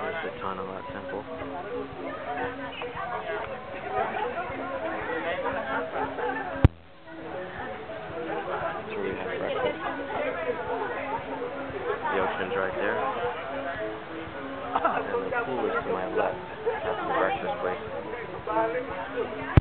There's the Tanah Lot temple. That's where we have breakfast. The ocean's right there. And the pool is to my left. That's the breakfast place. Vale.